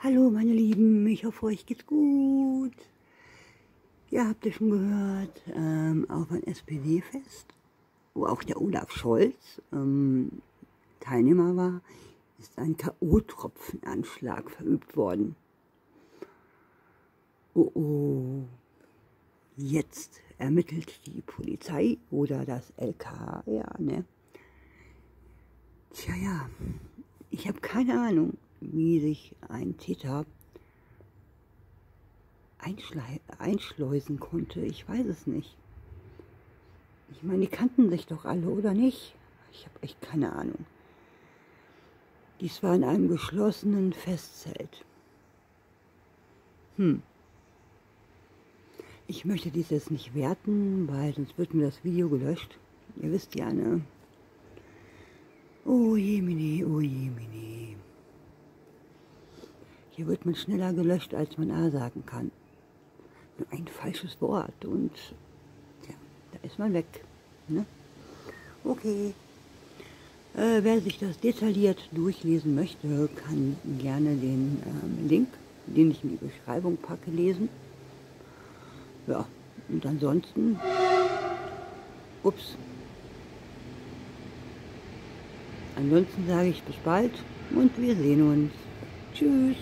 Hallo meine Lieben, ich hoffe euch geht's gut. Ja, habt ihr schon gehört, ähm, auf ein SPD-Fest, wo auch der Olaf Scholz ähm, Teilnehmer war, ist ein K.O.-Tropfenanschlag verübt worden. Oh oh, jetzt ermittelt die Polizei oder das LK, ja, ne? Tja, ja, ich habe keine Ahnung wie sich ein Täter einschleusen konnte. Ich weiß es nicht. Ich meine, die kannten sich doch alle, oder nicht? Ich habe echt keine Ahnung. Dies war in einem geschlossenen Festzelt. Hm. Ich möchte dies jetzt nicht werten, weil sonst wird mir das Video gelöscht. Ihr wisst ja, ne? Oh jemine, oh jemine. Hier wird man schneller gelöscht, als man A sagen kann. Nur ein falsches Wort und ja, da ist man weg. Ne? Okay. Äh, wer sich das detailliert durchlesen möchte, kann gerne den ähm, Link, den ich in die Beschreibung packe, lesen. Ja, und ansonsten, ups. Ansonsten sage ich bis bald und wir sehen uns. Tschüss.